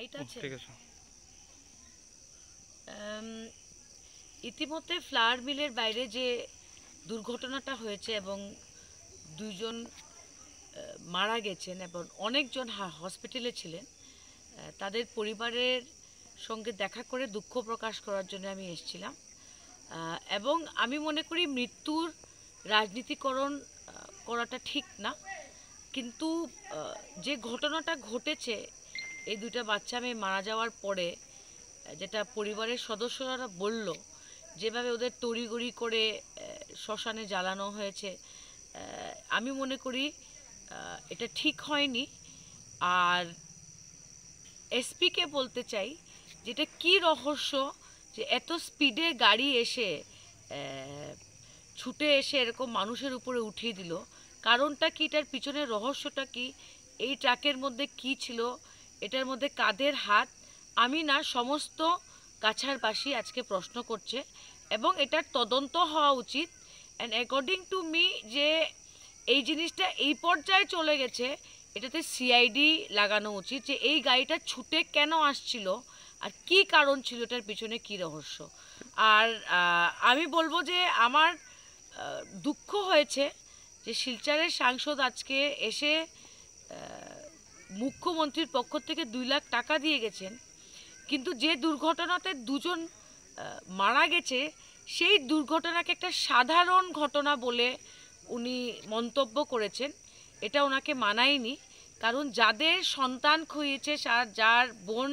Light আছে? ঠিক আছে। ইতিমধ্যে ফ্লাওয়ার মিলের বাইরে যে দুর্ঘটনাটা হয়েছে এবং দুইজন মারা গেছেন এবং অনেকজন হসপিটালে ছিলেন তাদের পরিবারের সঙ্গে দেখা করে দুঃখ প্রকাশ করার জন্য আমি এসেছিলাম। এবং আমি মনে করি মৃত্যুর রাজনীতিকরণ করাটা ঠিক না। কিন্তু যে ঘটনাটা ঘটেছে এই দুইটা বাচ্চা মেয়ে মারা যাওয়ার পরে, যেটা পরিবারের সদস্যরা বলল, যেভাবে ওদের তড়িগড়ি করে শ্মশানে জ্বালানো হয়েছে আমি মনে করি এটা ঠিক হয়নি। আর এসপিকে বলতে চাই, যেটা কি রহস্য, যে এত স্পিডে গাড়ি এসে ছুটে এসে এরকম মানুষের উপরে উঠিয়ে দিল। কারণটা কি? এটার পিছনের রহস্যটা কি? এই ট্রাকের মধ্যে কি ছিল? এটার মধ্যে কাদের হাত? আমি না সমস্ত কাছারবাসী আজকে প্রশ্ন করছে এবং এটার তদন্ত হওয়া উচিত। অ্যান্ড অ্যাকর্ডিং টু মি যে এই জিনিসটা এই পর্যায়ে চলে গেছে, এটাতে সিআইডি লাগানো উচিত যে এই গাড়িটা ছুটে কেন আসছিল আর কি কারণ ছিল এটার পিছনে কি রহস্য। আর আমি বলব যে আমার দুঃখ হয়েছে যে শিলচরের সাংসদ আজকে এসে মুখ্যমন্ত্রীর পক্ষ থেকে দুই লাখ টাকা দিয়ে গেছেন। কিন্তু যে দুর্ঘটনাতে দুজন মারা গেছে, সেই দুর্ঘটনাকে একটা সাধারণ ঘটনা বলে উনি মন্তব্য করেছেন। এটা ওনাকে মানায়নি, কারণ যাদের সন্তান খুইয়েছে যার বোন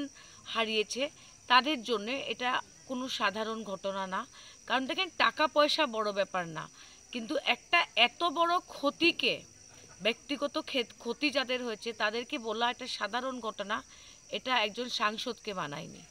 হারিয়েছে, তাদের জন্য এটা কোনো সাধারণ ঘটনা না। কারণ দেখেন, টাকা পয়সা বড় ব্যাপার না। কিন্তু একটা এত বড় ক্ষতিকে ব্যক্তিগত ক্ষেত- যাদের হয়েছে তাদেরকে বলা একটা সাধারণ ঘটনা। এটা একজন সাংসদকে মানায়নি।